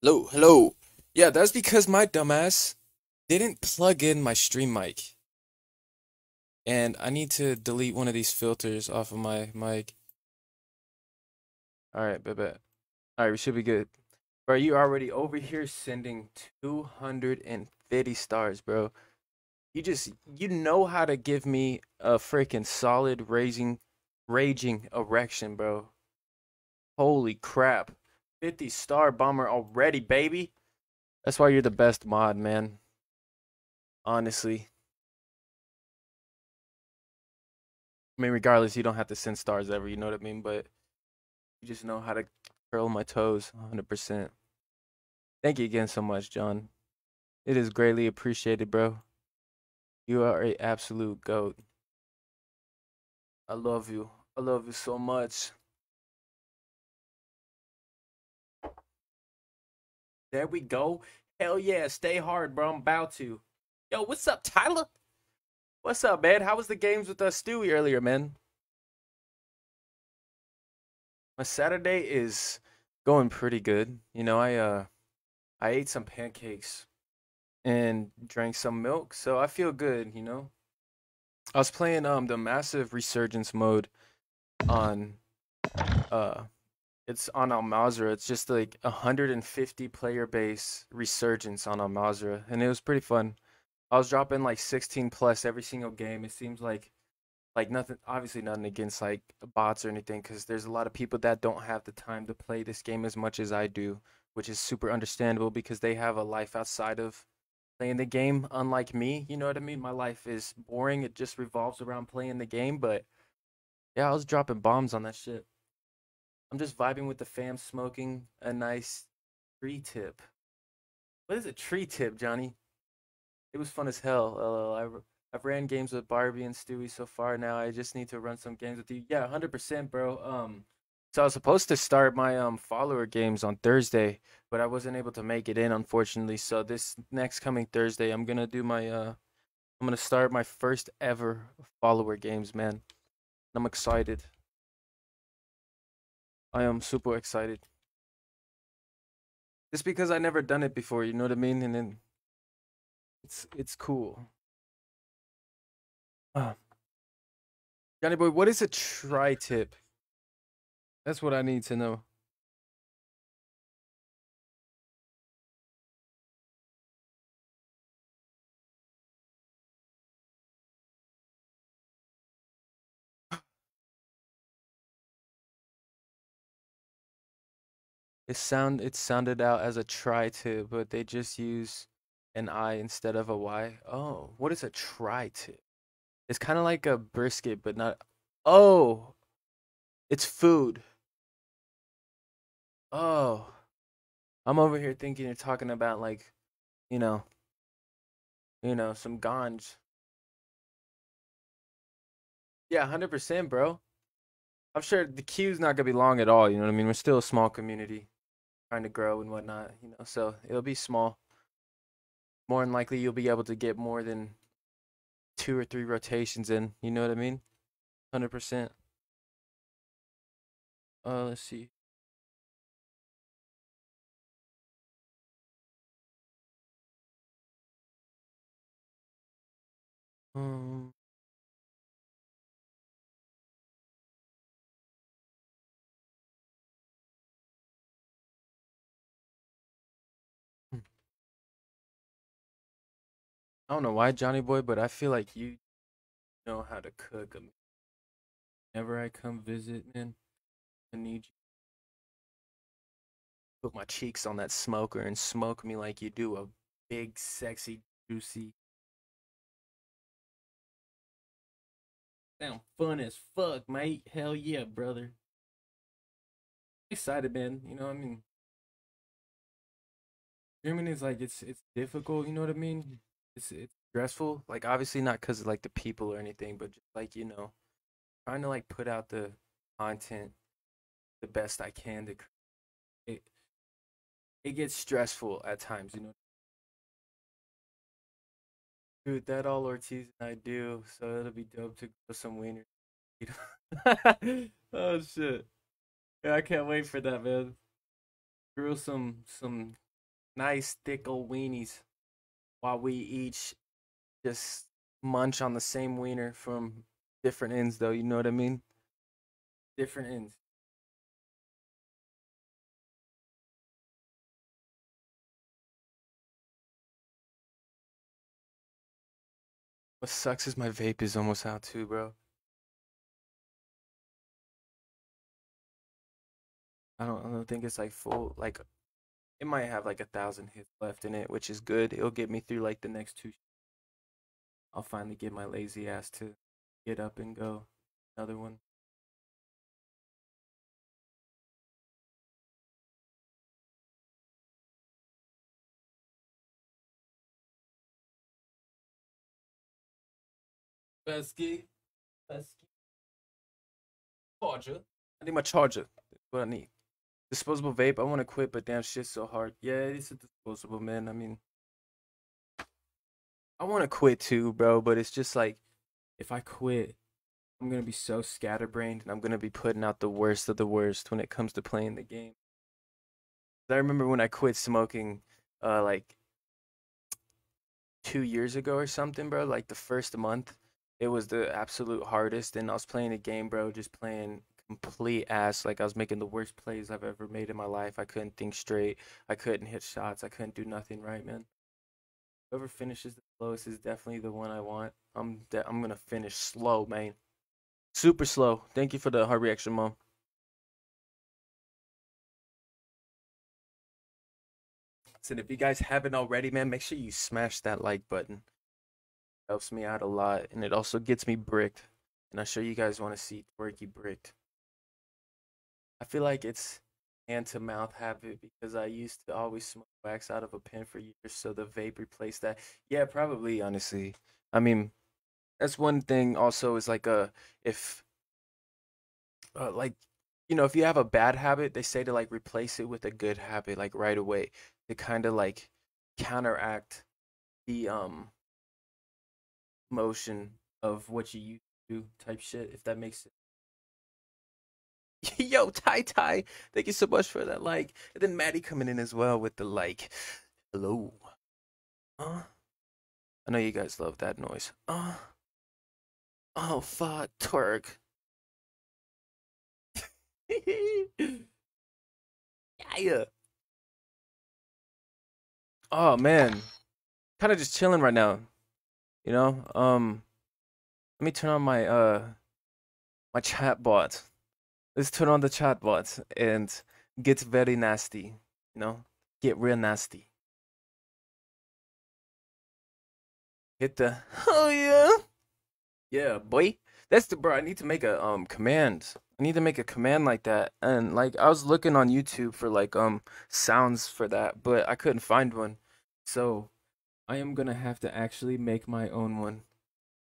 Hello, hello. Yeah, that's because my dumbass didn't plug in my stream mic. And I need to delete one of these filters off of my mic. Alright, bet bet. Alright, we should be good. Bro, you already over here sending 250 stars, bro. You just you know how to give me a freaking solid raging raging erection, bro. Holy crap. 50 star bomber already, baby. That's why you're the best mod, man. Honestly. I mean, regardless, you don't have to send stars ever, you know what I mean? But you just know how to curl my toes 100%. Thank you again so much, John. It is greatly appreciated, bro. You are a absolute goat. I love you. I love you so much. There we go. Hell yeah, stay hard, bro. I'm about to. Yo, what's up, Tyler? What's up, man? How was the games with us, Stewie, earlier, man? My Saturday is going pretty good. You know, I uh I ate some pancakes and drank some milk, so I feel good, you know. I was playing um the massive resurgence mode on uh it's on Al Mazrah. It's just like a 150 player base resurgence on Al Mazrah, and it was pretty fun. I was dropping like 16 plus every single game. It seems like like nothing obviously nothing against like bots or anything because there's a lot of people that don't have the time to play this game as much as I do, which is super understandable because they have a life outside of playing the game unlike me, you know what I mean? My life is boring. It just revolves around playing the game, but yeah, I was dropping bombs on that shit. I'm just vibing with the fam, smoking a nice tree tip. What is a tree tip, Johnny? It was fun as hell. LL. I, I've ran games with Barbie and Stewie so far. Now I just need to run some games with you. Yeah, hundred percent, bro. Um, so I was supposed to start my um follower games on Thursday, but I wasn't able to make it in, unfortunately. So this next coming Thursday, I'm gonna do my uh, I'm gonna start my first ever follower games, man. I'm excited. I am super excited. Just because I never done it before, you know what I mean? And then it's it's cool. Uh, Johnny boy, what is a tri-tip? That's what I need to know. It sound it sounded out as a tri-tip, but they just use an I instead of a Y. Oh, what is a tri-tip? It's kind of like a brisket, but not. Oh, it's food. Oh, I'm over here thinking you're talking about like, you know, you know, some ganj. Yeah, hundred percent, bro. I'm sure the queue's not gonna be long at all. You know what I mean? We're still a small community, trying to grow and whatnot. You know, so it'll be small. More than likely, you'll be able to get more than two or three rotations in. You know what I mean? Hundred percent. Uh, let's see. Um. I don't know why, Johnny Boy, but I feel like you know how to cook. Um, Whenever I come visit, man, I need you put my cheeks on that smoker and smoke me like you do a big, sexy, juicy. Sound fun as fuck, mate. Hell yeah, brother. Excited, man. You know, I mean, streaming is like it's it's difficult. You know what I mean? It's it's stressful. Like obviously not because of like the people or anything, but just like you know, trying to like put out the content the best I can to it it gets stressful at times, you know. Dude, that all Ortiz and I do, so it'll be dope to grow some wiener. oh shit. Yeah, I can't wait for that, man. Grill some some nice thick old weenies while we each just munch on the same wiener from different ends though, you know what I mean? Different ends. What sucks is my vape is almost out too, bro. I don't I don't think it's like full like it might have like a thousand hits left in it, which is good. It'll get me through like the next two. I'll finally get my lazy ass to get up and go. Another one. Pesky. Pesky. Charger. I need my charger. That's what I need. Disposable vape. I want to quit, but damn, shit's so hard. Yeah, it's a disposable, man. I mean, I want to quit too, bro. But it's just like, if I quit, I'm gonna be so scatterbrained, and I'm gonna be putting out the worst of the worst when it comes to playing the game. I remember when I quit smoking, uh, like two years ago or something, bro. Like the first month, it was the absolute hardest, and I was playing a game, bro, just playing complete ass. Like I was making the worst plays I've ever made in my life. I couldn't think straight. I couldn't hit shots. I couldn't do nothing right, man. Whoever finishes the slowest is definitely the one I want. I'm de- I'm gonna finish slow, man. Super slow. Thank you for the heart reaction, mom. So if you guys haven't already, man, make sure you smash that like button. Helps me out a lot, and it also gets me bricked. And I'm sure you guys want to see Twerky bricked. I feel like it's hand to mouth habit because I used to always smoke wax out of a pen for years, so the vape replaced that. Yeah, probably, honestly. I mean, that's one thing also is like a if uh, like you know, if you have a bad habit, they say to like replace it with a good habit like right away to kind of like counteract the um motion of what you used to do type shit if that makes sense. Yo, Tai Tai, thank you so much for that like. And then Maddie coming in as well with the like. Hello. Uh, I know you guys love that noise. Uh, oh, fuck, twerk. yeah. Oh man, kind of just chilling right now. You know, um, let me turn on my uh my chat bot. Let's turn on the chat bot and get very nasty. You know, get real nasty. Hit the oh yeah, yeah, boy. That's the bro. I need to make a um command. I need to make a command like that. And like I was looking on YouTube for like um sounds for that, but I couldn't find one. So I am gonna have to actually make my own one.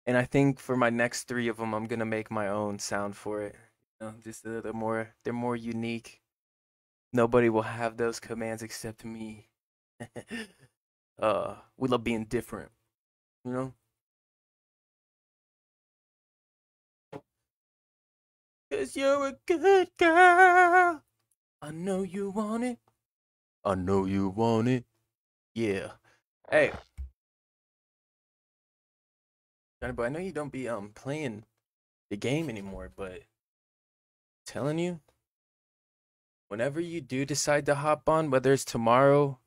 And I think for my next three of them, I'm gonna make my own sound for it. You know, just uh, they're more they're more unique. Nobody will have those commands except me. uh, we love being different. You know. Cause you're a good girl. I know you want it. I know you want it. Yeah. Hey. Johnny boy, I know you don't be um playing the game anymore, but telling you, whenever you do decide to hop on, whether it's tomorrow,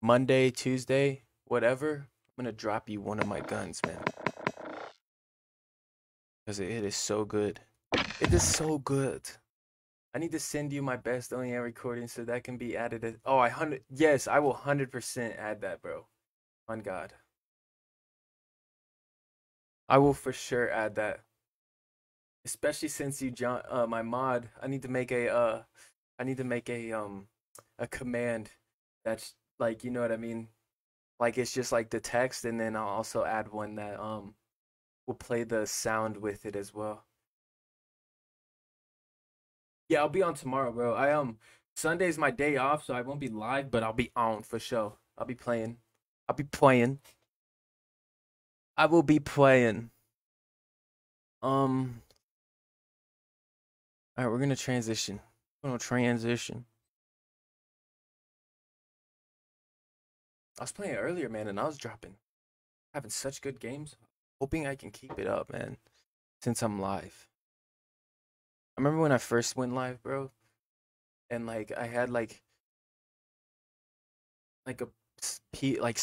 Monday, Tuesday, whatever, I'm gonna drop you one of my guns, man. Cause it is so good. It is so good. I need to send you my best only recording so that can be added. As, oh, I hundred. Yes, I will hundred percent add that, bro. On God, I will for sure add that. Especially since you John, uh, my mod. I need to make a uh, I need to make a um, a command that's like you know what I mean. Like it's just like the text, and then I'll also add one that um, will play the sound with it as well. Yeah, I'll be on tomorrow, bro. I um Sunday's my day off, so I won't be live, but I'll be on for sure. I'll be playing. I'll be playing. I will be playing. Um All right, we're to transition. We're to transition. I was playing earlier, man, and I was dropping, having such good games. Hoping I can keep it up, man, since I'm live. I remember when I first went live, bro, and like I had like like a like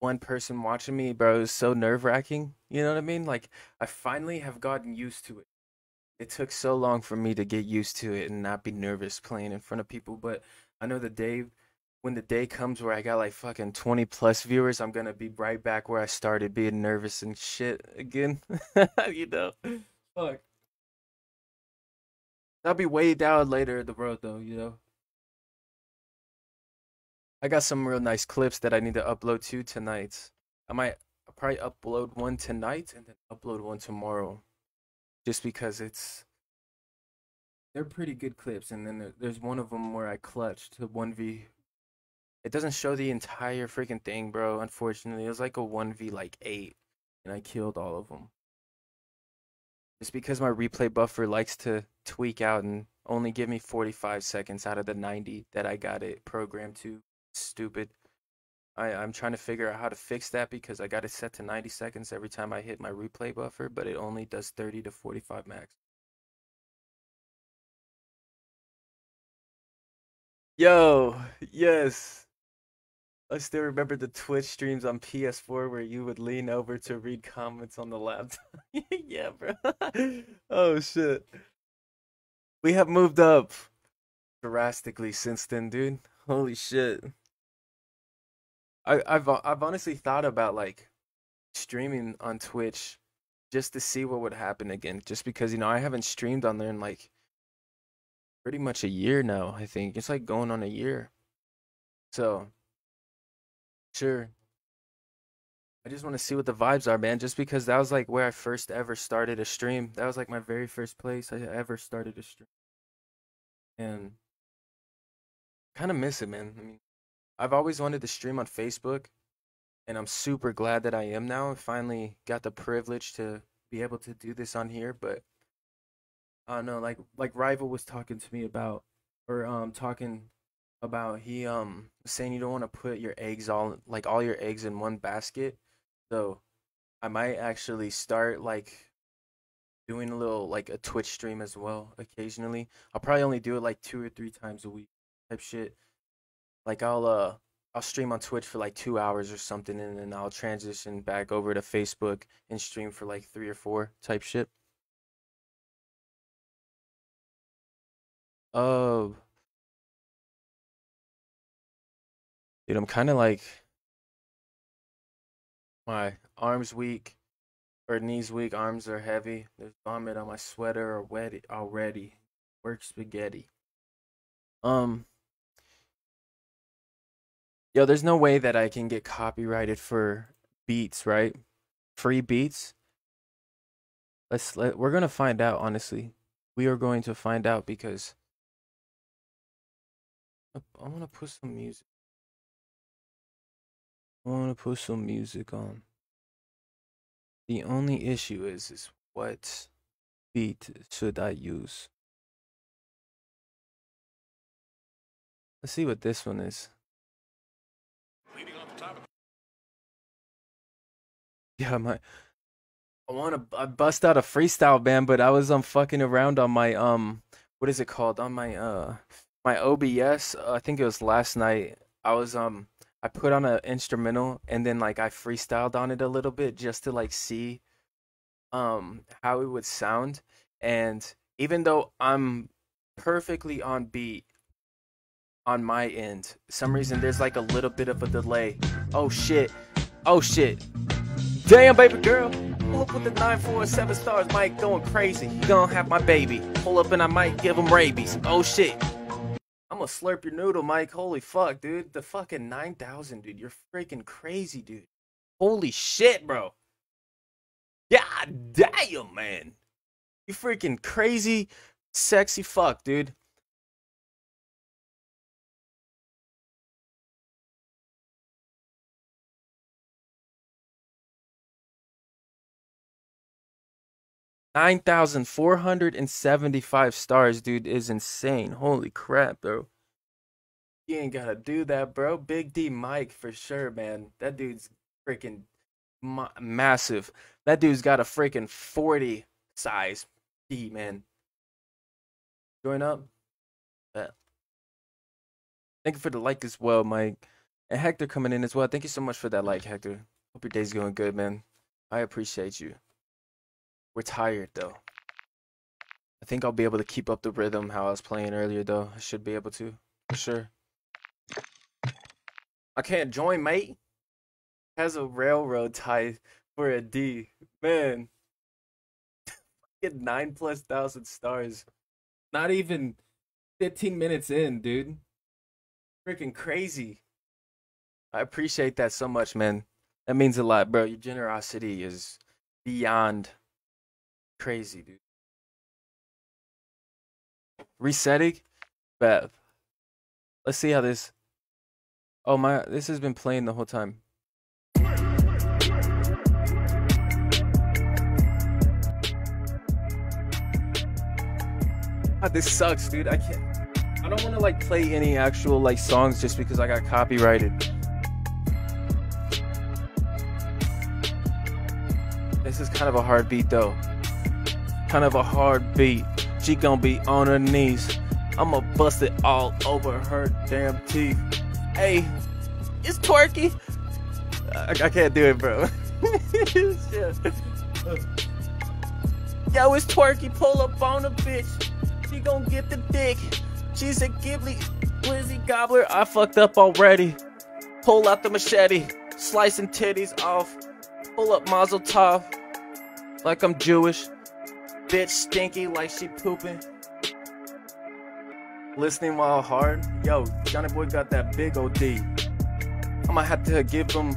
one person watching me, bro. It was so nerve wracking. You know what I mean? Like I finally have gotten used to it. It took so long for me to get used to it and not be nervous playing in front of people, but I know the day when the day comes where I got like fucking 20 plus viewers, I'm gonna be right back where I started being nervous and shit again. you know? Fuck. I'll be way down later in the road though, you know? I got some real nice clips that I need to upload to tonight. I might i probably upload one tonight and then upload one tomorrow. Just because it's they're pretty good clips and then there's one of them where I clutched to 1v it doesn't show the entire freaking thing, bro. Unfortunately, it was like a 1v like 8 and I killed all of them. It's because my replay buffer likes to tweak out and only give me 45 seconds out of the 90 that I got it programmed to stupid. I, I'm trying to figure out how to fix that because I got it set to 90 seconds every time I hit my replay buffer, but it only does 30 to 45 max. Yo, yes. I still remember the Twitch streams on PS4 where you would lean over to read comments on the laptop. yeah, bro. oh shit. We have moved up drastically since then, dude. Holy shit. I, I've uh, I've honestly thought about like streaming on Twitch just to see what would happen again. Just because you know I haven't streamed on there in like pretty much a year now. I think it's like going on a year. So sure. I just want to see what the vibes are, man. Just because that was like where I first ever started a stream. That was like my very first place I ever started a stream, and kind of miss it, man. I mean, I've always wanted to stream on Facebook, and I'm super glad that I am now. I finally got the privilege to be able to do this on here, but I don't know, like like Rival was talking to me about or um talking about he um saying you don't want to put your eggs all like all your eggs in one basket. So I might actually start like doing a little like a Twitch stream as well occasionally. I'll probably only do it like two or three times a week type shit. Like I'll uh I'll stream on Twitch for like two hours or something, and then I'll transition back over to Facebook and stream for like three or four type shit. Oh, dude, I'm kind of like my arms weak or knees weak, arms are heavy. There's vomit on my sweater. Already, work spaghetti. Um. Yo, there's no way that I can get copyrighted for beats, right? Free beats. Let's let we're gonna find out. Honestly, we are going to find out because I want to put some music. I want to put some music on. The only issue is is what beat should I use? Let's see what this one is. Yeah, my I want to I bust out a freestyle band, but I was um fucking around on my um what is it called on my uh my OBS. Uh, I think it was last night. I was um I put on an instrumental and then like I freestyled on it a little bit just to like see um how it would sound and even though I'm perfectly on beat on my end, some reason there's like a little bit of a delay. Oh shit. Oh shit. Damn, baby girl. Pull up with the 947 stars, Mike going crazy. You gonna have my baby. Pull up and I might give him rabies. Oh shit. I'm gonna slurp your noodle, Mike. Holy fuck, dude. The fucking 9,000, dude. You're freaking crazy, dude. Holy shit, bro. God damn, man. You freaking crazy, sexy fuck, dude. 9,475 stars, dude, is insane. Holy crap, bro. You ain't gotta do that, bro. Big D Mike for sure, man. That dude's freaking ma- massive. That dude's got a freaking 40 size D, man. Join up. Bet. Thank you for the like as well, Mike. And Hector coming in as well. Thank you so much for that like, Hector. Hope your day's going good, man. I appreciate you. We're tired though. I think I'll be able to keep up the rhythm how I was playing earlier though. I should be able to, for sure. I can't join, mate. Has a railroad tie for a D. Man. Get nine plus thousand stars. Not even 15 minutes in, dude. Freaking crazy. I appreciate that so much, man. That means a lot, bro. Your generosity is beyond crazy, dude. Resetting? Bev. Let's see how this. Oh my, this has been playing the whole time. God, this sucks, dude. I can't. I don't want to like play any actual like songs just because I got copyrighted. This is kind of a hard beat though. Kind of a hard beat. She gonna be on her knees. I'ma bust it all over her damn teeth. Hey, it's twerky. I, I can't do it, bro. Yo, it's twerky. Pull up on a bitch. She gonna get the dick. She's a Ghibli Blizzy Gobbler. I fucked up already. Pull out the machete. Slicing titties off. Pull up Mazel Tov. Like I'm Jewish. Bitch stinky like she pooping. Listening while hard. Yo, Johnny Boy got that big OD. I might have to give him.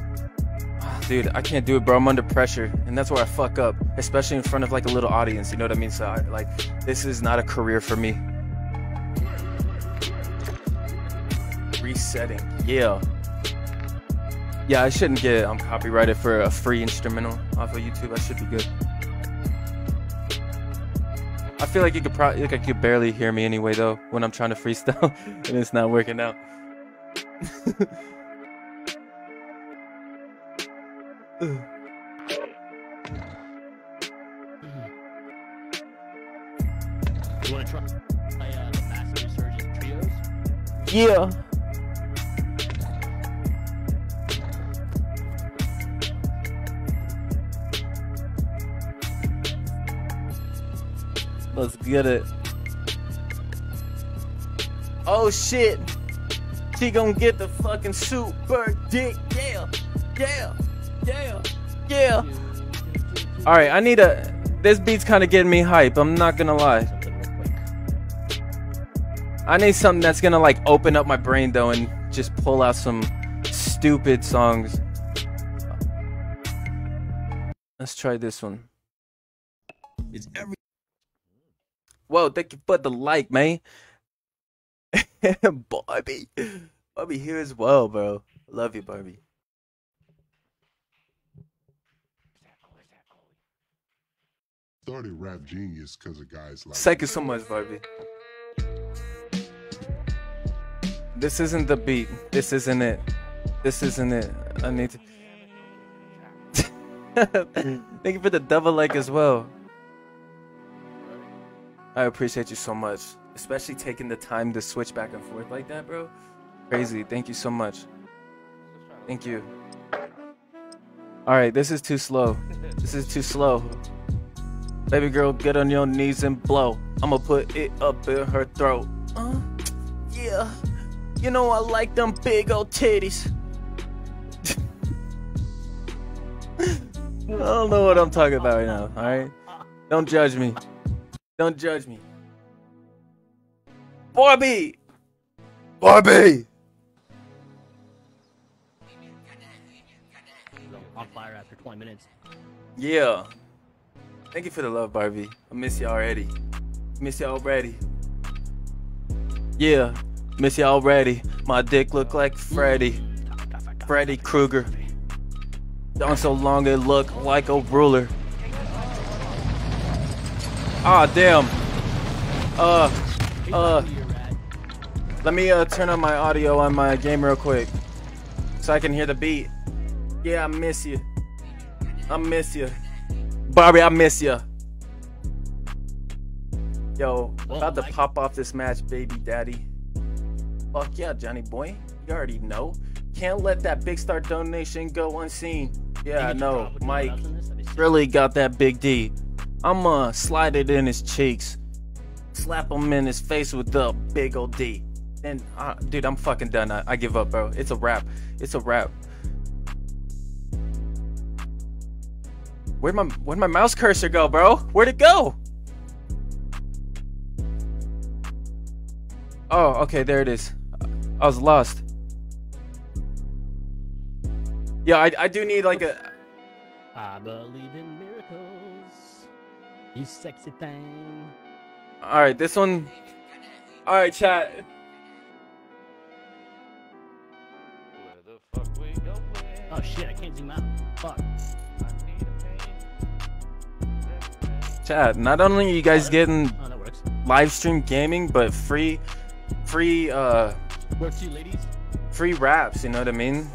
Dude, I can't do it, bro. I'm under pressure, and that's where I fuck up, especially in front of like a little audience. You know what I mean? So, I, like, this is not a career for me. Resetting, yeah, yeah. I shouldn't get um copyrighted for a free instrumental off of YouTube. I should be good. I feel like you could probably like I could barely hear me anyway though when I'm trying to freestyle and it's not working out. You Let's get it. Oh shit. She gonna get the fucking super dick. Yeah. Yeah. Yeah. Yeah. All right, I need a. This beat's kind of getting me hype. I'm not gonna lie. Something real quick. I need something that's gonna like open up my brain though and just pull out some stupid songs. Let's try this one. It's every Whoa, thank you for the like, man. Barbie. Barbie here as well, bro. Love you, Barbie. started Rap Genius because of guys like Thank you so much, Barbie. This isn't the beat. This isn't it. This isn't it. I need to. Thank you for the double like as well. I appreciate you so much, especially taking the time to switch back and forth like that, bro. Crazy. Thank you so much. Thank you. All right, this is too slow. This is too slow. Baby girl, get on your knees and blow. I'ma put it up in her throat. Uh, yeah. You know I like them big old titties. I don't know what I'm talking about right now, alright? Don't judge me. Don't judge me. Barbie! Barbie! On fire after 20 minutes. Yeah. Thank you for the love, Barbie. I miss you already. Miss you already. Yeah, miss you already. My dick look like Freddy. Freddy Krueger. Done so long it look like a ruler. Ah, damn. Uh, uh, Let me uh, turn on my audio on my game real quick, so I can hear the beat. Yeah, I miss you. I miss you, Barbie. I miss you. Yo, about to pop off this match, baby daddy. Fuck yeah, Johnny boy. You already know. Can't let that big star donation go unseen. Yeah, I know. Mike $10 in this, that'd be sick. really got that big D. I'ma slide it in his cheeks. Slap him in his face with the big old D. And uh, dude, I'm fucking done. I, I give up, bro. It's a wrap. It's a wrap. Where'd my where'd my mouse cursor go, bro? Where'd it go? Oh, okay, there it is. I was lost. Yeah, I, I do need like a I believe in miracles. You sexy thing. All right, this one. All right, chat. Oh shit, I can't zoom out. Fuck. Chat. Not only you guys getting Oh, that works. live stream gaming, but free, free, uh, Works you ladies? free raps. You know what I mean?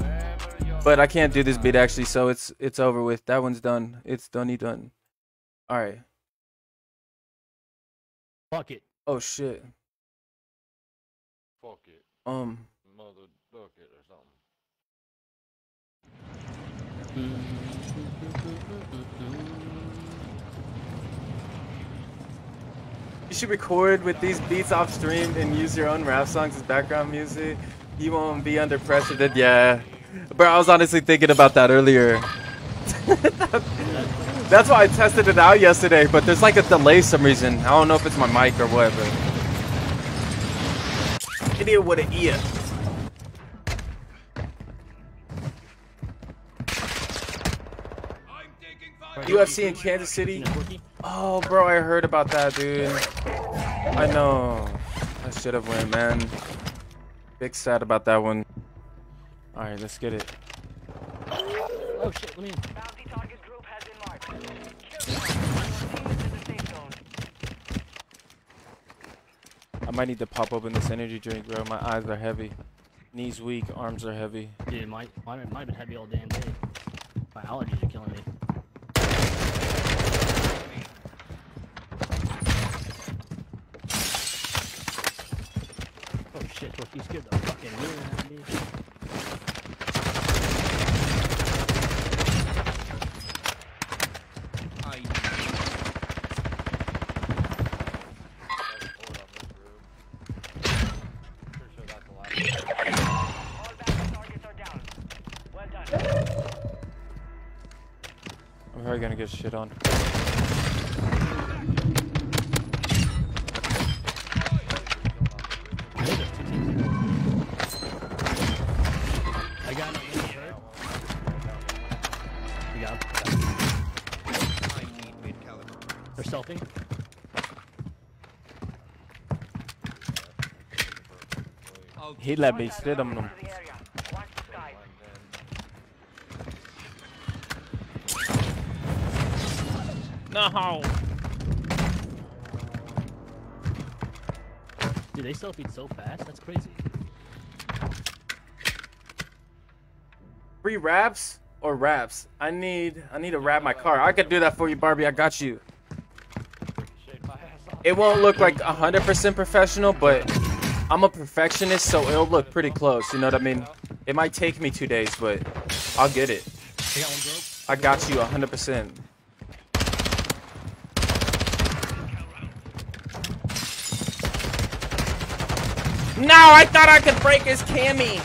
But I can't do this beat actually, so it's it's over with. That one's done. It's done. done. All right. Fuck it. Oh shit. Fuck it, Um. mother duck it or something. You should record with these beats off stream and use your own rap songs as background music. You won't be under pressure. That yeah, bro. I was honestly thinking about that earlier. That's why I tested it out yesterday, but there's like a delay some reason. I don't know if it's my mic or what, but idiot with an ear. UFC in Kansas City. Oh, bro, I heard about that, dude. I know. I should have went, man. Big sad about that one. All right, let's get it. Oh shit, let me I might need to pop open this energy drink, bro. My eyes are heavy. Knees weak, arms are heavy. Dude, might, might have been heavy all damn day. My allergies are killing me. Oh shit, Torque, you scared the fucking mirror out of me. All bounty targets are down. Well done. I'm probably gonna get shit on. I think there's two teams. I got him. I got him. You got him. They're selfing. He let me sit on them. No. Dude, they selfied so fast. That's crazy. Free raps or raps? I need I need to wrap my car. I could do that for you, Barbie. I got you. It won't look like 100% professional, but I'm a perfectionist, so it'll look pretty close. You know what I mean? It might take me two days, but I'll get it. I got one broke. I got you 100%. No, I thought I could break his cami.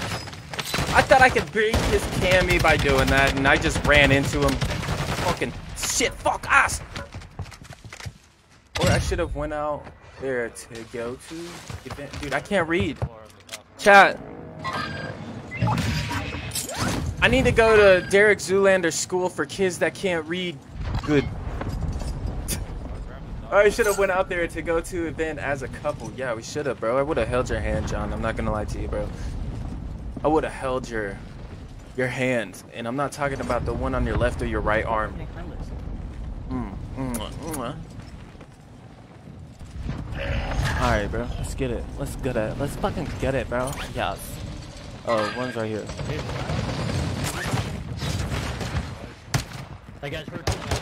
I thought I could break his cami by doing that, and I just ran into him. Fucking shit, fuck us. Or I should have went out there to go to event. Dude, I can't read. Chat. I need to go to Derek Zoolander School for kids that can't read good. I should have went out there to go to event as a couple. Yeah, we should have, bro. I would have held your hand, John. I'm not gonna lie to you, bro. I would have held your your hand, and I'm not talking about the one on your left or your right arm. Hey, climb this. Mm, mm, mm, mm. Alright, bro. Let's get it. Let's get it. Let's fucking get it, bro. Yes. Oh, one's right here. That guy's hurt.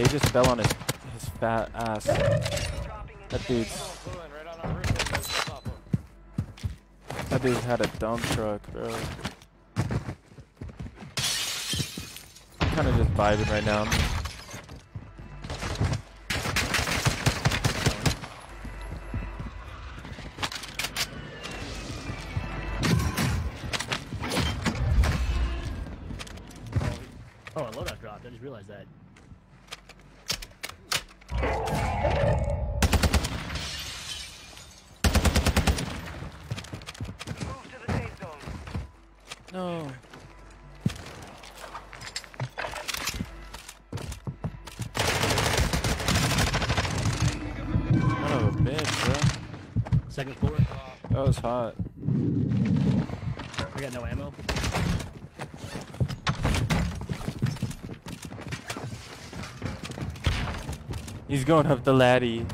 He just fell on his his fat ass. That dude's that dude had a dump truck, bro. I'm kind of just vibing right now. Hot. I got no ammo. He's going up the laddie.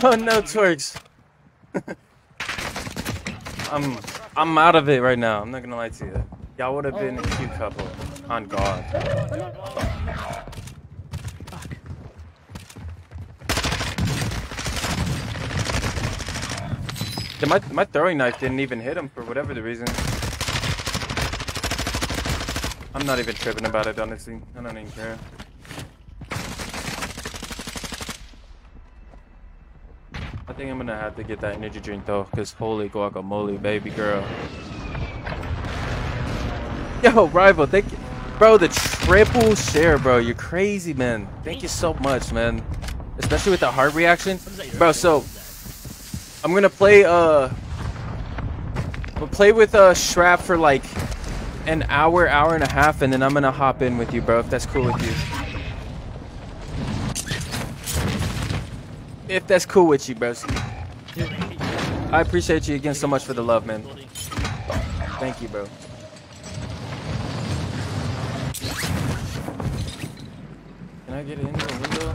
Oh no, twerks. I'm I'm out of it right now. I'm not gonna lie to you. Y'all would have been a cute couple. On God. Fuck. My my throwing knife didn't even hit him for whatever the reason. I'm not even tripping about it, honestly. I don't even care. Think I'm gonna have to get that energy drink though, cause holy guacamole, baby girl. Yo, rival, thank you, bro. The triple share, bro. You're crazy, man. Thank you so much, man. Especially with the heart reaction, bro. So. I'm gonna play uh we'll play with uh Shrap for like an hour, hour and a half, and then I'm gonna hop in with you, bro, if that's cool with you. If that's cool with you, bro. I appreciate you again so much for the love, man. Thank you, bro. Can I get in the window?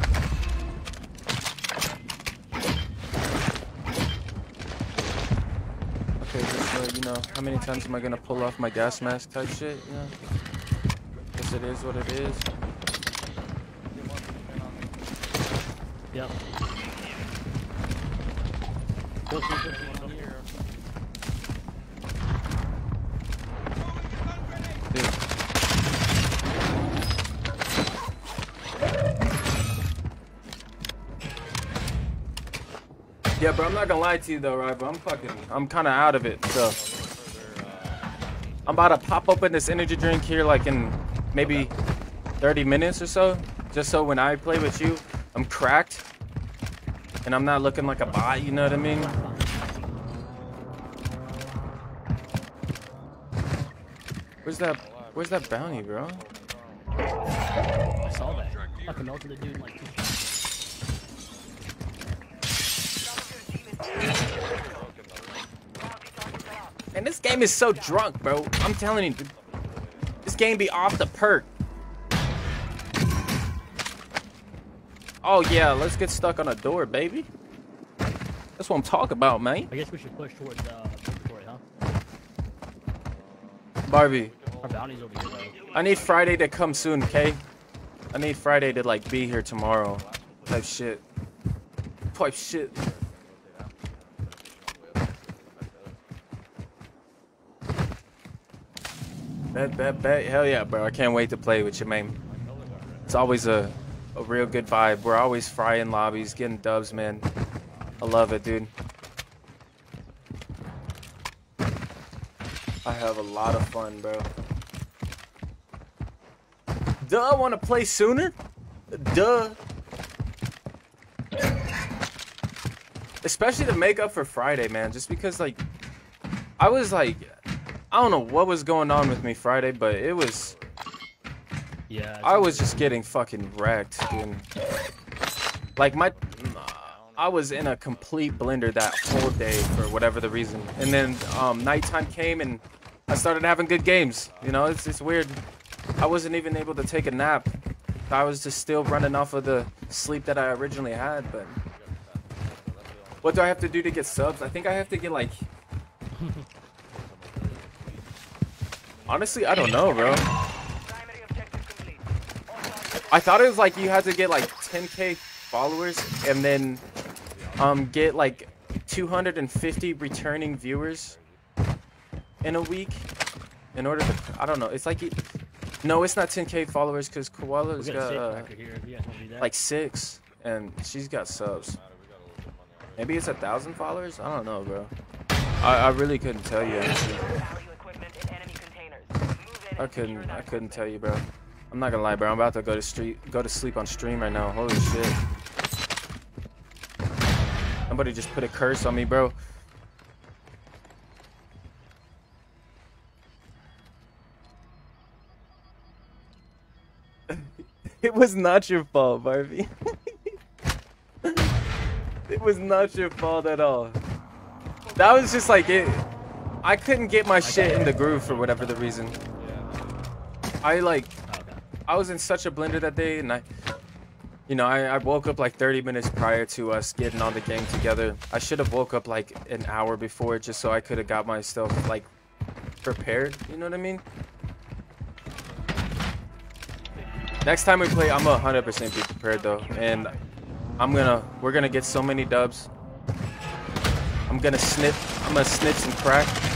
Okay, just uh, you know, how many times am I gonna pull off my gas mask type shit? You know, guess it is what it is. Yep. Yeah, bro, I'm not gonna lie to you though, right? But I'm fucking, I'm kind of out of it. So I'm about to pop open this energy drink here, like in maybe 30 minutes or so, just so when I play with you, I'm cracked and I'm not looking like a bot. You know what I mean? Where's that? Where's that bounty, bro? I saw that. Fucking melted the dude like two And this game is so drunk, bro. I'm telling you, this game be off the perk. Oh yeah, let's get stuck on a door, baby. That's what I'm talking about, man. I guess we should push towards uh, Purgatory, huh? Barbie, Our bounty's over here, though. I need Friday to come soon, okay? I need Friday to like be here tomorrow. Type shit. Type shit. Bet, bet, bet. Hell yeah, bro. I can't wait to play with you, man. It's always a, a real good vibe. We're always frying lobbies, getting dubs, man. I love it, dude. I have a lot of fun, bro. Duh, want to play sooner? Duh. Especially to make up for Friday, man. Just because, like, I was like, I don't know what was going on with me Friday, but it was, Yeah. I was just getting fucking wrecked, dude. Like, my, I was in a complete blender that whole day for whatever the reason. And then, um, nighttime came and I started having good games. You know, it's, it's weird. I wasn't even able to take a nap. I was just still running off of the sleep that I originally had, but what do I have to do to get subs? I think I have to get like Honestly, I don't know, bro. Primary objective complete. All targets I thought it was like you had to get like 10k followers and then um get like 250 returning viewers in a week in order to I don't know. It's like you, no, it's not 10k followers cuz We'll Koala's get a got uh, cracker here if you guys want to do that. like 6 and she's got subs. Maybe it's a thousand followers? I don't know, bro. I, I really couldn't tell you. Honestly. value equipment in enemy containers. Move in I couldn't. I couldn't tell you, bro. I'm not gonna lie, bro. I'm about to go to street, go to sleep on stream right now. Holy shit! Somebody just put a curse on me, bro. it was not your fault, Barbie. it was not your fault at all. That was just like it. I couldn't get my shit in the groove for whatever the reason. I like. I was in such a blender that day, and I, you know, I, I woke up like 30 minutes prior to us getting on the game together. I should have woke up like an hour before, just so I could have got myself like prepared. You know what I mean? Next time we play, I'm gonna 100% be prepared though, and I'm gonna, we're gonna get so many dubs. I'm gonna snip, I'm gonna snip some crack.